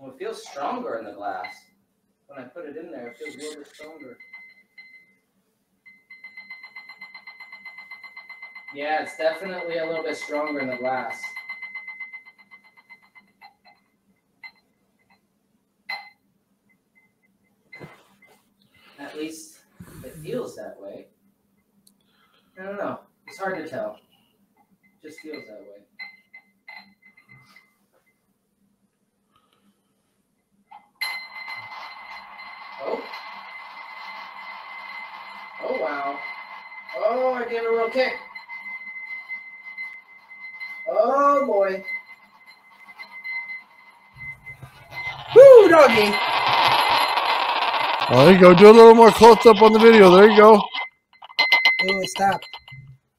Well, it feels stronger in the glass. When I put it in there, it feels a little bit stronger. Yeah, it's definitely a little bit stronger in the glass. At least it feels that way. I don't know. It's hard to tell. It just feels that way. Oh. Oh, wow. Oh, I gave it a real kick. Oh, boy. Woo, doggy. Oh, there you go. Do a little more close up on the video. There you go. Ooh, stop.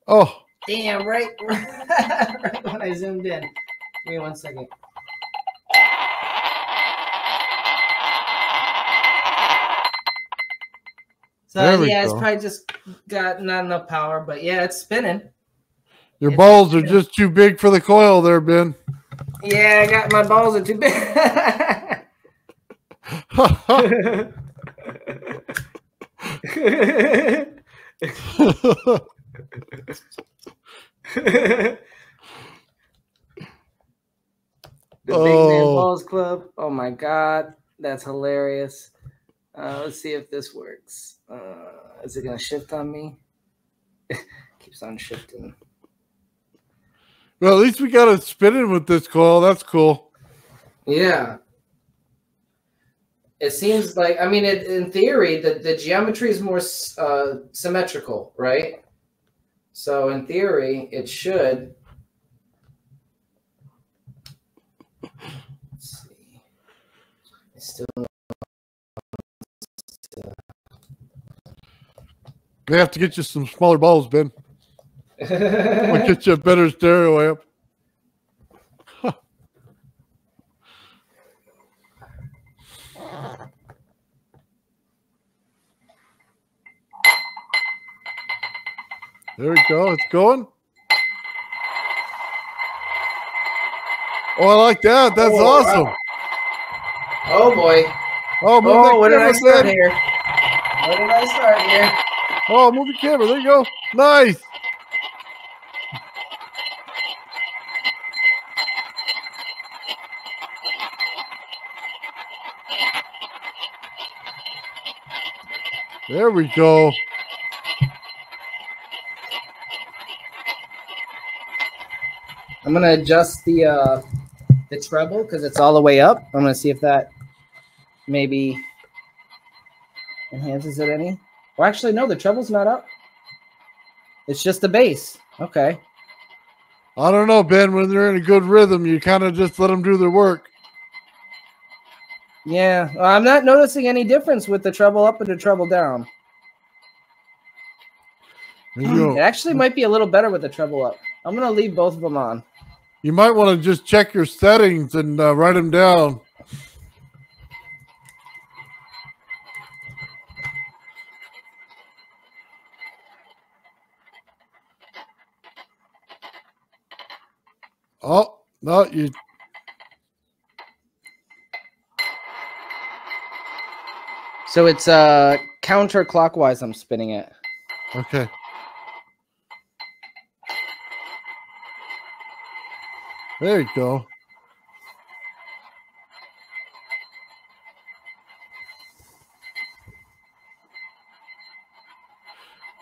Oh, Damn, right, right when I zoomed in. Give me one second. So yeah, it's probably just got not enough power, but yeah, it's spinning. your It's- balls are just too big for the coil there, Ben. Yeah, I got my balls are too big. The Big Man Oh. Balls Club. Oh my god, that's hilarious. Uh, let's see if this works. Uh, is it gonna shift on me? Keeps on shifting. well, at least we got it spinning with this call. That's cool. Yeah. It seems like I mean, it, in theory, the the geometry is more uh, symmetrical, right? So in theory, it should. Let's see. It's still. They have to get you some smaller balls, Ben. We'll get you a better stereo amp. There we go. It's going. Oh, I like that. That's Oh, wow. awesome. oh boy! Oh, Oh, what did I start Ben. here? What did I start here? Oh, move the camera. There you go. Nice. There we go. I'm gonna adjust the uh the treble because it's all the way up. I'm gonna see if that maybe enhances it any. Well, actually, no, the treble's not up. It's just the bass. Okay. I don't know, Ben. When they're in a good rhythm, you kind of just let them do their work. Yeah, I'm not noticing any difference with the treble up and the treble down. You It actually might be a little better with the treble up. I'm gonna leave both of them on. You might want to just check your settings and uh, write them down. Oh no, you So it's uh counterclockwise. I'm spinning it. okay? There you go.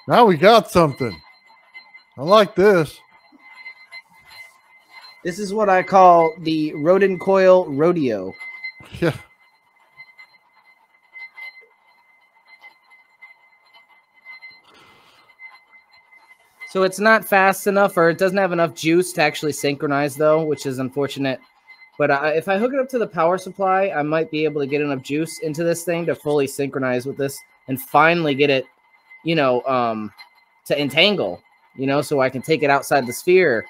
Now we got something. I like this. This is what I call the Rodin coil rodeo. Yeah. So it's not fast enough, or it doesn't have enough juice to actually synchronize, though, which is unfortunate. But uh, if I hook it up to the power supply, I might be able to get enough juice into this thing to fully synchronize with this and finally get it, you know, um, to entangle, you know, so I can take it outside the sphere.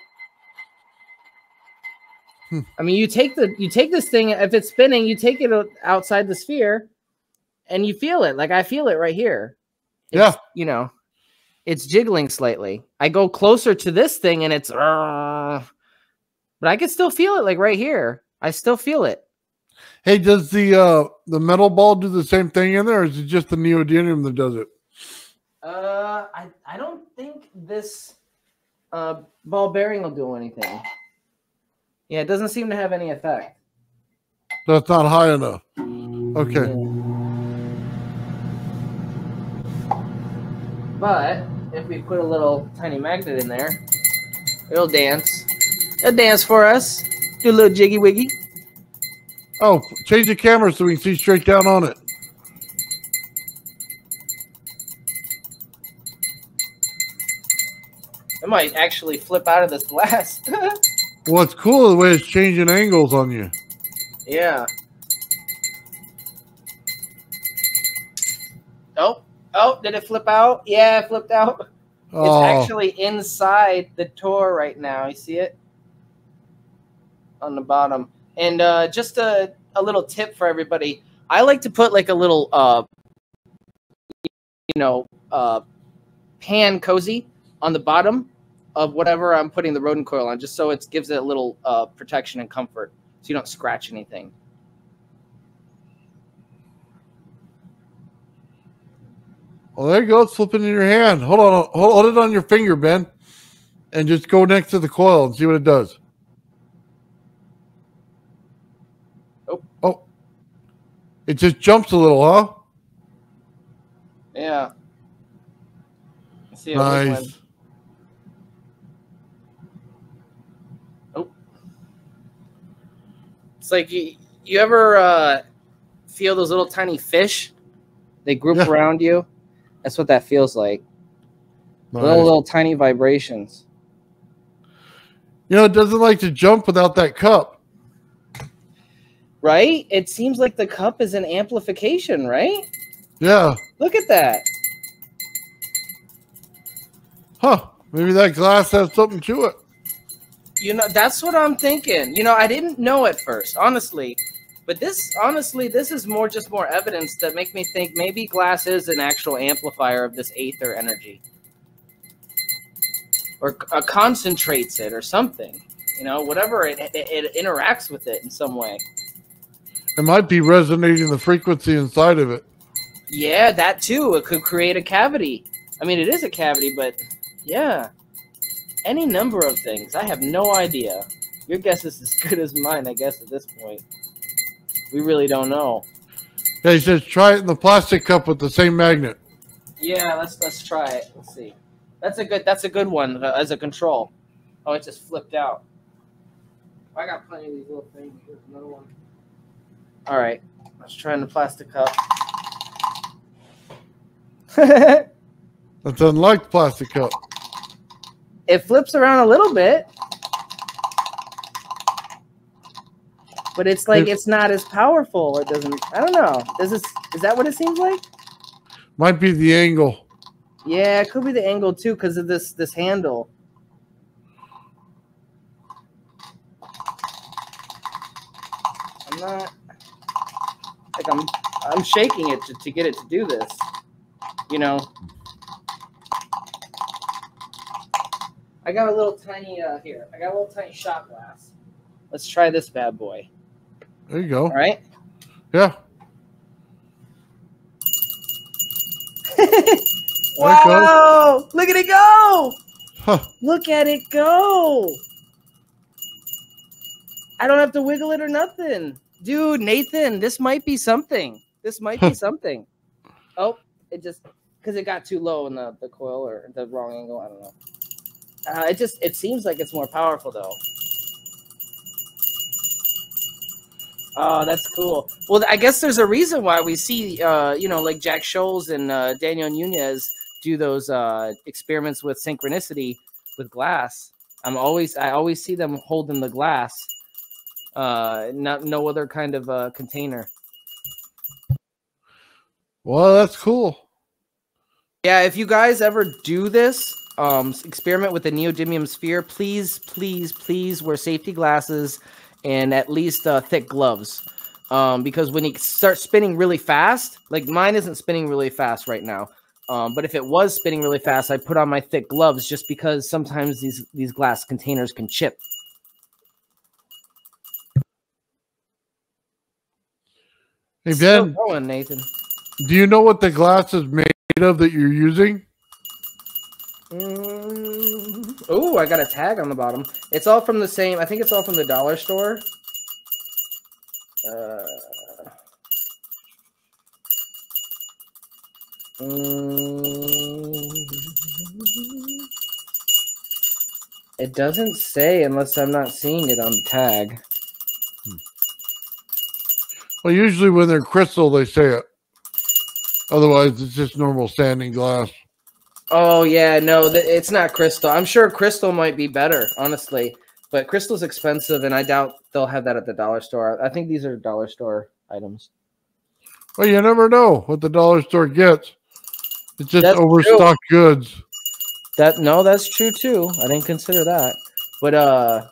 I mean, you take the you take this thing if it's spinning, you take it outside the sphere, and you feel it. Like I feel it right here. Yeah. You know, it's jiggling slightly. I go closer to this thing and it's, uh, but I can still feel it like right here. I still feel it. Hey, does the uh the metal ball do the same thing in there, or is it just the neodymium that does it? Uh, I I don't think this uh ball bearing will do anything. Yeah, it doesn't seem to have any effect. That's not high enough. Okay. But if we put a little tiny magnet in there, it'll dance. It'll dance for us. Do a little jiggy wiggy. Oh, change the camera so we can see straight down on it. It might actually flip out of this glass. What's cool is the way it's changing angles on you. yeah. Oh, oh, did it flip out? Yeah, it flipped out. Oh, It's actually inside the door right now. You see it on the bottom. And uh, just a, a little tip for everybody. I like to put like a little, uh, you know, uh, pan cozy on the bottom of whatever I'm putting the Rodin coil on, just so it gives it a little uh, protection and comfort, so you don't scratch anything. well, there you go. It's flipping in your hand. Hold on. Hold, hold it on your finger, Ben, and just go next to the coil and see what it does. Oh. Oh. It just jumps a little, huh? Yeah. Let's see how Nice. went. Oh. It's like you, you ever uh, feel those little tiny fish? They group Yeah. around you. That's what that feels like. Little little tiny vibrations. You know, it doesn't like to jump without that cup. Right? It seems like the cup is an amplification, right? Yeah. Look at that. Huh. Maybe that glass has something to it. You know, that's what I'm thinking. You know, I didn't know at first, honestly. But this, honestly, this is more just more evidence that make me think maybe glass is an actual amplifier of this aether energy, or uh, concentrates it, or something. You know, whatever it, it, it interacts with it in some way. It might be resonating the frequency inside of it. Yeah, that too. It could create a cavity. I mean, it is a cavity, but yeah, any number of things. I have no idea. Your guess is as good as mine, I guess, at this point. We really don't know. Yeah, he says try it in the plastic cup with the same magnet. Yeah, let's let's try it. Let's see. That's a good that's a good one uh, as a control. Oh, it just flipped out. I got plenty of these little things. Here's another one. All right, let's try in the plastic cup. That's unlike plastic cup. Flips around a little bit, but it's like It- it's not as powerful. It doesn't. I don't know. Is this is that what it seems like? Might be the angle. Yeah, it could be the angle too because of this this handle. I'm not like I'm I'm shaking it to, to get it to do this. You know. I got a little tiny uh here. I got a little tiny shot glass. Let's try this bad boy. There you go. All right. Yeah. wow! Look at it go! Huh. Look at it go. I don't have to wiggle it or nothing. Dude, Nathan, this might be something. This might be something. Oh, it just because it got too low in the, the coil or the wrong angle. I don't know. Uh, it just it seems like it's more powerful though. Oh, that's cool. Well, I guess there's a reason why we see, uh, you know, like Jack Scholes and uh, Daniel Nunez do those uh, experiments with synchronicity with glass. I'm always, I always see them holding the glass, uh, not no other kind of uh, container. Well, that's cool. Yeah, if you guys ever do this um, experiment with the neodymium sphere, please, please, please wear safety glasses and at least uh, thick gloves. Um, because when you start spinning really fast, like mine isn't spinning really fast right now. Um, but if it was spinning really fast, I put on my thick gloves just because sometimes these these glass containers can chip. Hey Ben, going, Nathan. do you know what the glass is made of that you're using? Mm. Oh, I got a tag on the bottom. It's all from the same. I think it's all from the dollar store. Uh, mm, it doesn't say unless I'm not seeing it on the tag. Well, usually when they're crystal, they say it. Otherwise, it's just normal sanding glass. Oh yeah, no, th- it's not crystal. I'm sure crystal might be better, honestly, but crystal's expensive, and I doubt they'll have that at the dollar store. I think these are dollar store items. Well, you never know what the dollar store gets. It's just That's true. overstocked goods. That no, that's true too. I didn't consider that, but uh,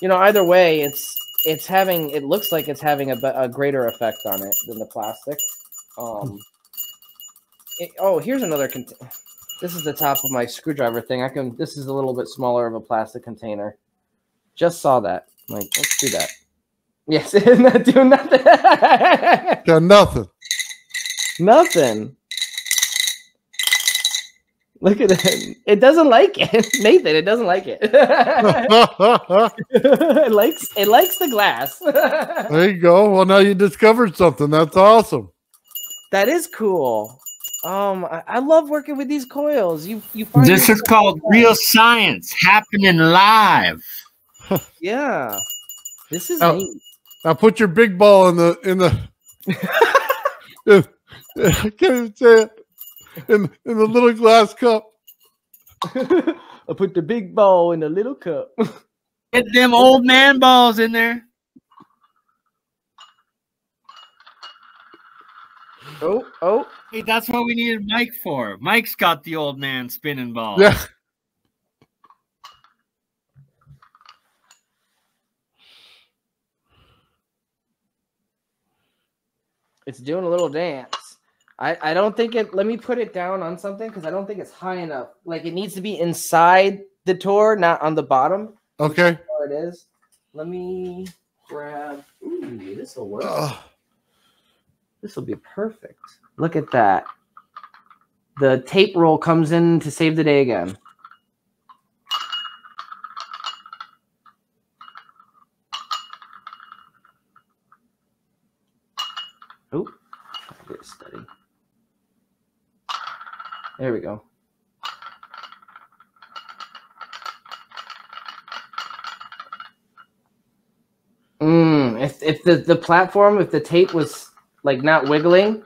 you know, either way, it's it's having. It looks like it's having a, a greater effect on it than the plastic. Um. It- oh, here's another. This is the top of my screwdriver thing. I can. This is a little bit smaller of a plastic container. Just saw that. Like, let's do that. Yes, that doing nothing? Got nothing. nothing. Look at it. It doesn't like it, Nathan. It doesn't like it. it likes it likes the glass. there you go. Well, now you discovered something. That's awesome. that is cool. Um, I, I love working with these coils. You you find This is yourself- called real science happening live. yeah. This is neat. Now put your big ball in the in the. in- I can't even say it. In in the little glass cup. I put the big ball in the little cup. Get them old man balls in there. oh oh. Hey, that's what we needed Mike for. Mike's got the old man spinning ball. Yeah. It's doing a little dance. I, I don't think it. Let me put it down on something because I don't think it's high enough. Like it needs to be inside the torus, not on the bottom. Okay. There it is. Let me grab. Ooh, this will work. Ugh. This will be perfect. Look at that. The tape roll comes in to save the day again. Get steady. There we go. Mm, if if the, the platform, if the tape was like not wiggling,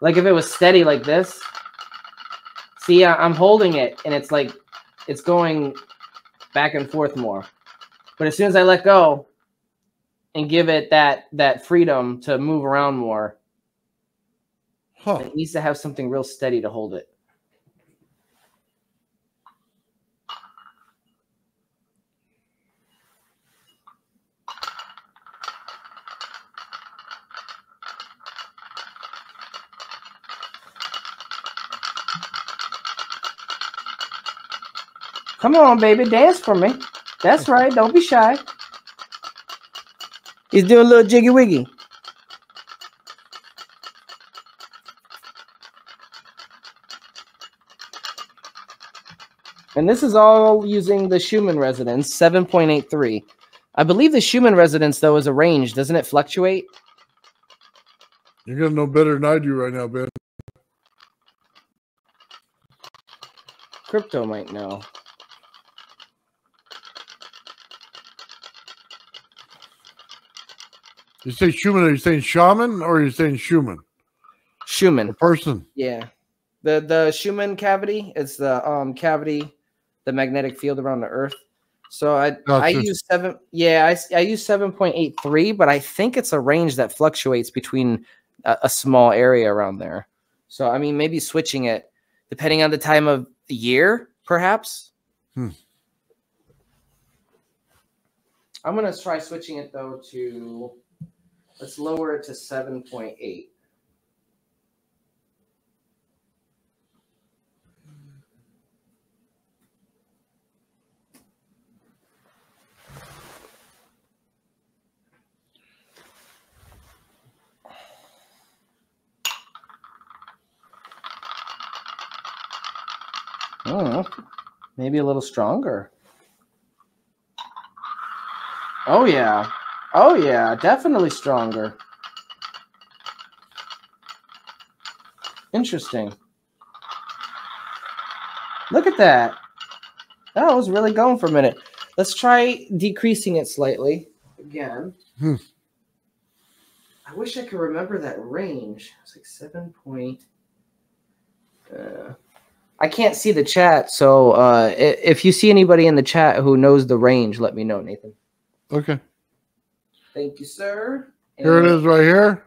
like if it was steady like this, see, I'm holding it and it's like it's going back and forth more. But as soon as I let go and give it that that freedom to move around more, Huh. it needs to have something real steady to hold it. Come on, baby, dance for me. That's right. Don't be shy. He's doing a little jiggy wiggy. And this is all using the Schumann resonance, 7.83. I believe the Schumann resonance, though, is a range. Doesn't it fluctuate? You're gonna know better than I do right now, Ben. Crypto might know. You say Schumann, are you saying shaman or are you saying Schumann? Schumann. A person. Yeah. The the Schumann cavity is the um cavity, the magnetic field around the Earth. So I I use seven. Yeah, I I use seven point eight three, but I think it's a range that fluctuates between a, a small area around there. So I mean, maybe switching it depending on the time of the year, perhaps. Hmm. I'm gonna try switching it though to Let's lower it to 7.8. Hmm. maybe a little stronger. Oh, yeah. Oh yeah, definitely stronger. Interesting. Look at that. That was really going for a minute. Let's try decreasing it slightly again. Hmm. I wish I could remember that range. It's like seven point. Uh, I can't see the chat, so uh, if you see anybody in the chat who knows the range, let me know, Nathan. Okay. Thank you, sir. Here it is right here.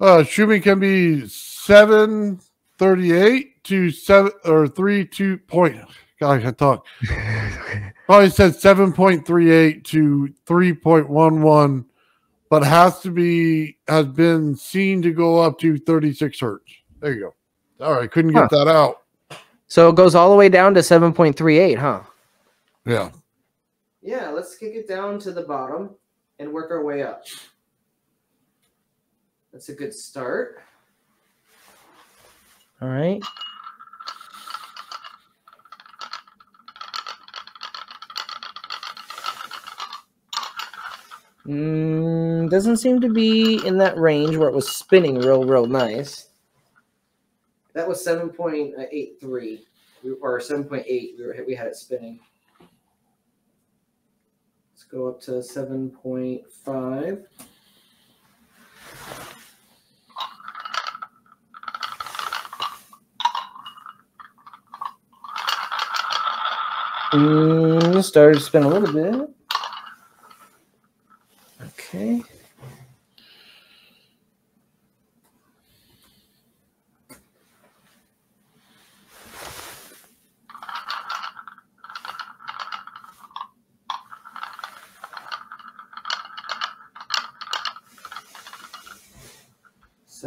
Uh, shooting can be 738 to 7 or 3 2 point. God, I can talk. Probably said 7.38 to 3.11, but has to be, has been seen to go up to 36 hertz. There you go. All right. Couldn't get that out. So it goes all the way down to 7.38, huh? Yeah. Yeah, let's kick it down to the bottom and work our way up. That's a good start. All right. Mm, doesn't seem to be in that range where it was spinning real, real nice. That was 7.83 or 7.8. We, were, we had it spinning. Go up to 7.5. Mm, started to spin a little bit. Okay.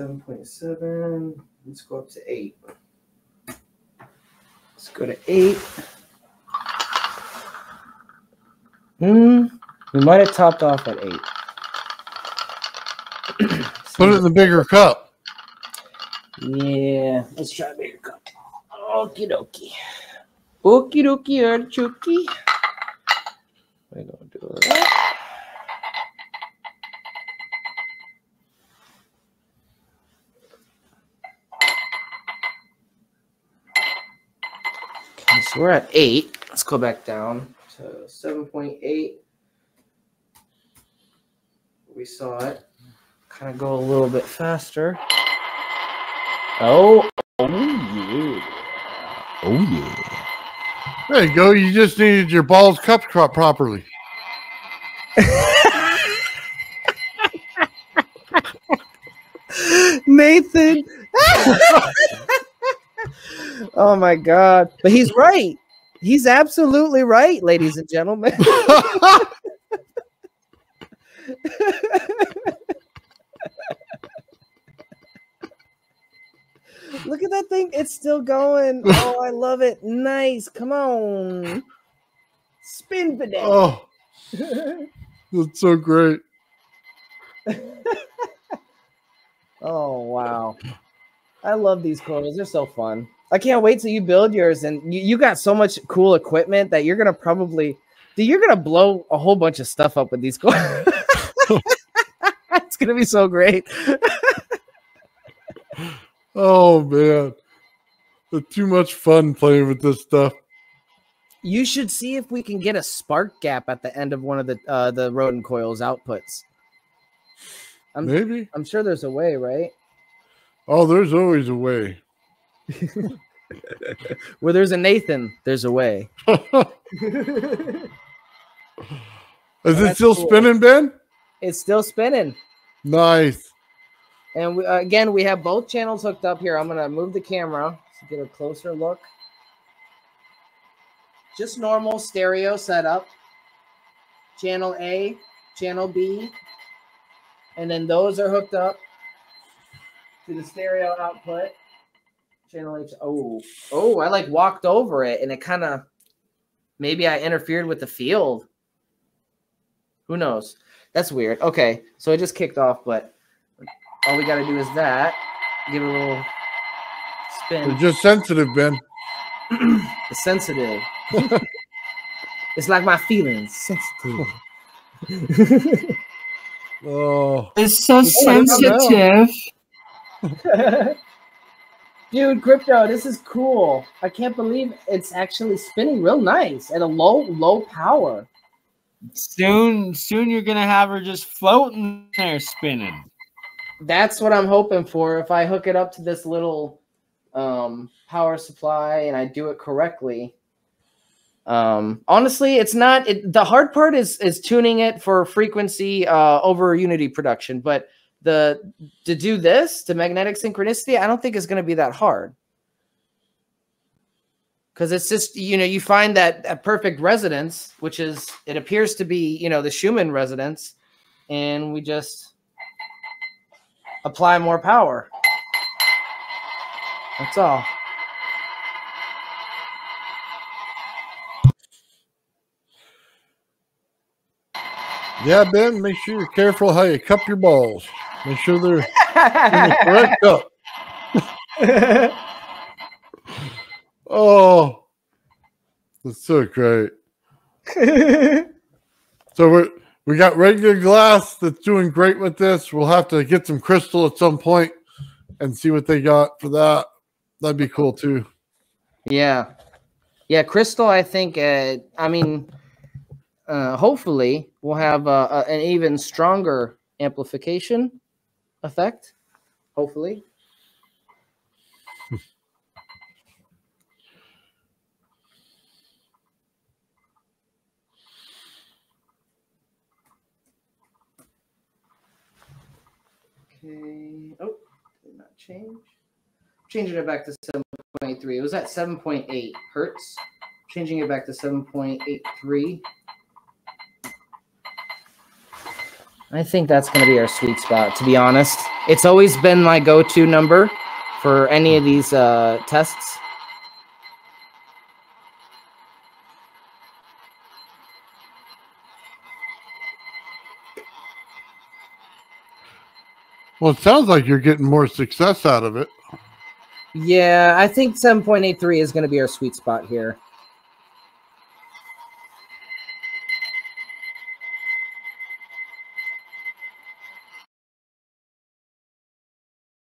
Seven point seven. Let's go up to eight. Let's go to eight. Hmm. We might have topped off at eight. Put it in the bigger cup. Yeah, let's try a bigger cup. Okie dokie. Okie dokie artichoke. We're gonna do that. Okay, so we're at eight. Let's go back down to 7.8. We saw it. Kind of go a little bit faster. Oh, oh yeah. Oh yeah. There you go. You just needed your balls cupped pro- properly. Nathan. oh my god. But he's right. He's absolutely right, ladies and gentlemen. Look at that thing. It's still going. Oh, I love it. Nice. Come on. Spin for that. oh, that's so great. Oh wow. I love these coils. They're so fun. I can't wait till you build yours and you, you got so much cool equipment that you're gonna probably dude, you're gonna blow a whole bunch of stuff up with these coils. it's gonna be so great. Oh man, it's too much fun playing with this stuff. You should see if we can get a spark gap at the end of one of the uh the Rodin coils outputs. I'm Maybe. I'm sure there's a way, right? Oh, there's always a way. Where there's a Nathan, there's a way. Is it still cool. spinning, Ben? It's still spinning. Nice. And we, uh, again, we have both channels hooked up here. I'm going to move the camera to get a closer look. Just normal stereo setup. Channel A, channel B. And then those are hooked up to the stereo output. Channel H. Oh, oh, I like walked over it and it kind of maybe I interfered with the field. Who knows? That's weird. Okay, so it just kicked off, but all we got to do is that. Give it a little spin. It's just sensitive, Ben. it's sensitive. it's like my feelings, sensitive. Oh, It's so I sensitive. Dude, crypto, this is cool. I can't believe it's actually spinning real nice at a low, low power. Soon, soon you're gonna have her just floating there spinning. That's what I'm hoping for. If I hook it up to this little um, power supply and I do it correctly. Um, honestly, it's not. It, the hard part is is tuning it for frequency uh, over Unity production, but the to do this to magnetic synchronicity, I don't think is going to be that hard. Because it's just you know you find that a perfect resonance, which is it appears to be you know the Schumann resonance, and we just apply more power. That's all. yeah, Ben. Make sure you're careful how you cup your balls. Make sure they're in the correct cup. Oh, that's so great. So we we got regular glass that's doing great with this. We'll have to get some crystal at some point and see what they got for that. That'd be cool too. yeah, yeah. Crystal, I think. Uh, I mean, uh, hopefully, we'll have uh, uh, an even stronger amplification effect. Hopefully. Okay. Oh, did not change. Changing it back to 7.3. It was at 7.8 hertz. Changing it back to 7.83. I think that's going to be our sweet spot, to be honest. It's always been my go to number for any of these uh, tests. Well, it sounds like you're getting more success out of it. Yeah, I think 7.83 is going to be our sweet spot here.